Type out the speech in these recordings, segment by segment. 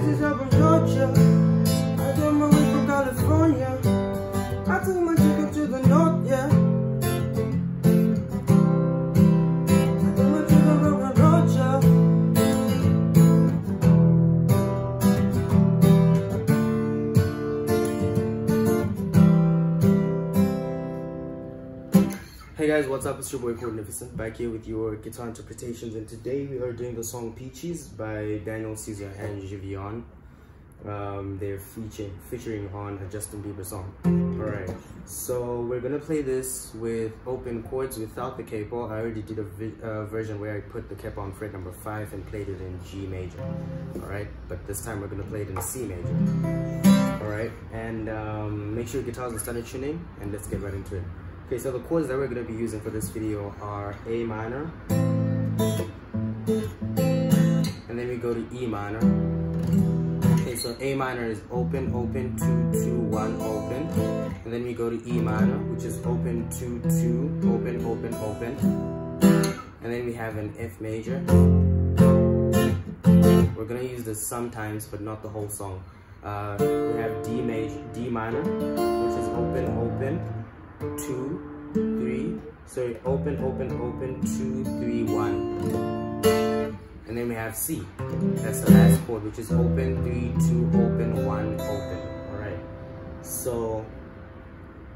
Jesus Hey guys, what's up? It's your boy Chordnificent back here with your guitar interpretations and today we are doing the song Peaches by Daniel Caesar and Giveon. Um, they're featuring, featuring on a Justin Bieber song. Alright, so we're gonna play this with open chords without the capo. I already did a uh, version where I put the capo on fret number 5 and played it in G major. Alright, but this time we're gonna play it in C major. Alright, and um, make sure your guitars are standard tuning and let's get right into it. Okay, so the chords that we're going to be using for this video are A minor, and then we go to E minor. Okay, so A minor is open, open, two, two, one, open, and then we go to E minor, which is open, two, two, open, open, open, and then we have an F major. We're going to use this sometimes, but not the whole song. Uh, we have D major, D minor, which is open, open, two, three. Sorry, open, open, open, two, three, one. And then we have C. That's the last chord, which is open, three, two, open, one, open. Alright. So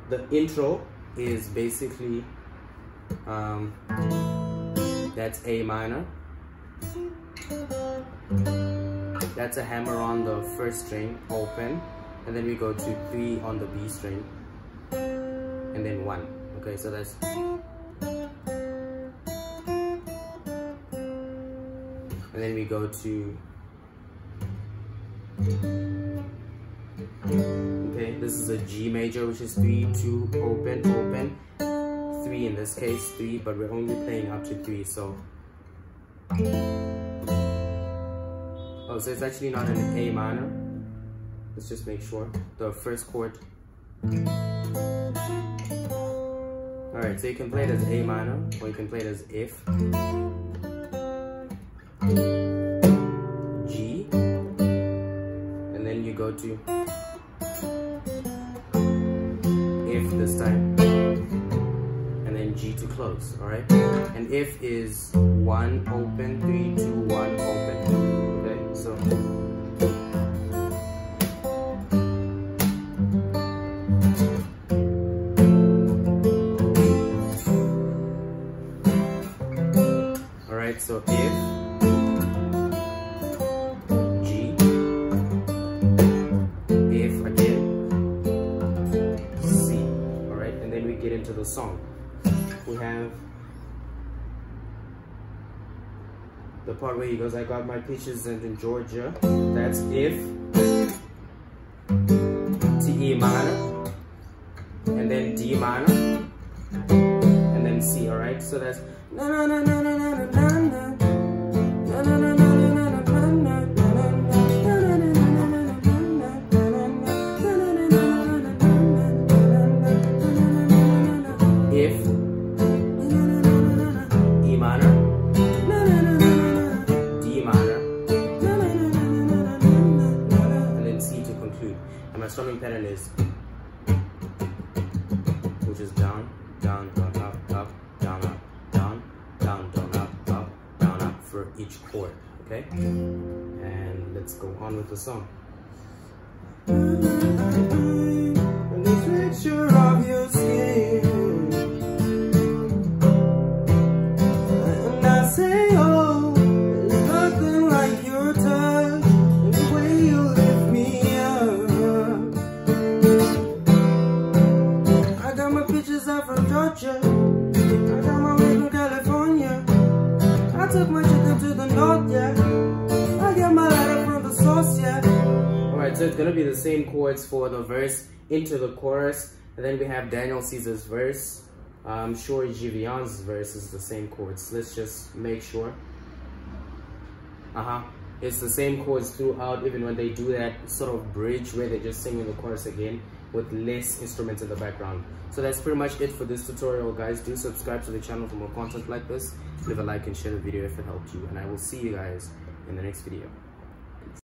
the intro is basically um, that's A minor. That's a hammer on the first string, open. And then we go to three on the B string and then one okay so that's and then we go to okay this is a G major which is three two open open. Three in this case three but we're only playing up to three so. Oh so it's actually not an A minor. Let's just make sure. The first chord Alright, so you can play it as A minor, or you can play it as F. G. And then you go to F this time. And then G to close, alright? And F is 1 open, 3, 2, 1 open. Okay, so get into the song. We have the part where he goes, I got my peaches and in Georgia. That's F, to E minor, and then D minor, and then C, all right? So that's na na na na na na na is which is down, down, up, up, up, down, up, down, down, down, up, up, down, up for each chord, okay? And let's go on with the song. Georgia. I got my way from California. I took my chicken to the north, yeah. I got my letter from the source, yeah. Alright, so it's gonna be the same chords for the verse into the chorus. And then we have Daniel Caesar's verse. I'm sure Giveon's verse is the same chords. Let's just make sure. Uh-huh. It's the same chords throughout, even when they do that sort of bridge where they're just singing the chorus again with less instruments in the background. So that's pretty much it for this tutorial guys. Do subscribe to the channel for more content like this. Leave a like and share the video if it helped you. And I will see you guys in the next video.